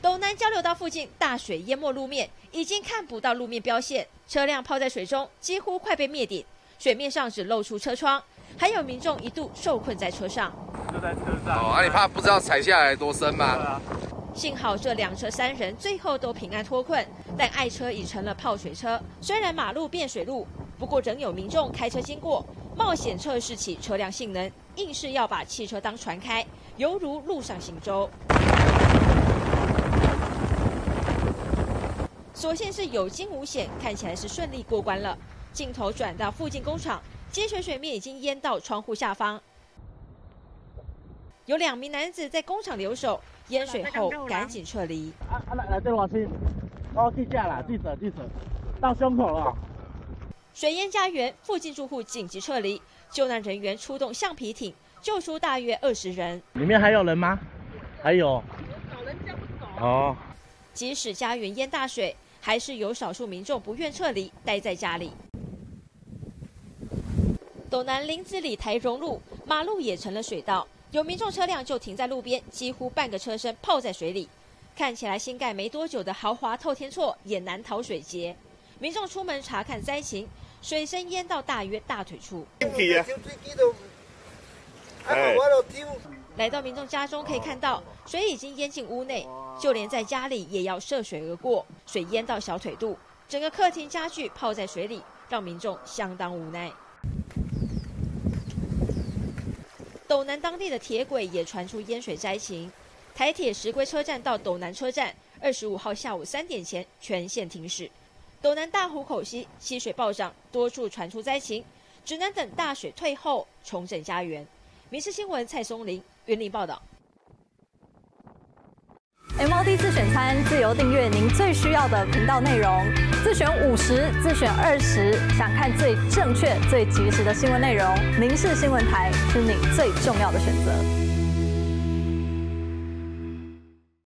斗南交流道附近大水淹没路面，已经看不到路面标线，车辆泡在水中，几乎快被灭顶。水面上只露出车窗，还有民众一度受困在车上。就在车上。哦，啊，你怕不知道踩下来多深吗？幸好这两车三人最后都平安脱困，但爱车已成了泡水车。虽然马路变水路，不过仍有民众开车经过，冒险测试起车辆性能，硬是要把汽车当船开，犹如路上行舟。所幸是有惊无险，看起来是顺利过关了。镜头转到附近工厂，积水水面已经淹到窗户下方，有两名男子在工厂留守，淹水后赶紧撤离。啊啊来来，这我先，哦记下了，记者记者，到胸口了。水淹家园，附近住户紧急撤离，救难人员出动橡皮艇救出大约二十人。里面还有人吗？还有。老人家不走。哦。即使家园淹大水。还是有少数民众不愿撤离，待在家里。斗南林子里台荣路马路也成了水道，有民众车辆就停在路边，几乎半个车身泡在水里。看起来新盖没多久的豪华透天厝也难逃水劫。民众出门查看灾情，水深淹到大约大腿处。来到民众家中，可以看到水已经淹进屋内，就连在家里也要涉水而过，水淹到小腿肚，整个客厅家具泡在水里，让民众相当无奈。斗南当地的铁轨也传出淹水灾情，台铁石龟车站到斗南车站，二十五号下午三点前全线停驶。斗南大湖口溪溪水暴涨，多处传出灾情，只能等大水退后重整家园。民事新闻蔡松林。云林报道，MOD 自选餐自由订阅您最需要的频道内容，自选五十，自选二十，想看最正确、最及时的新闻内容，您是新闻台是你最重要的选择。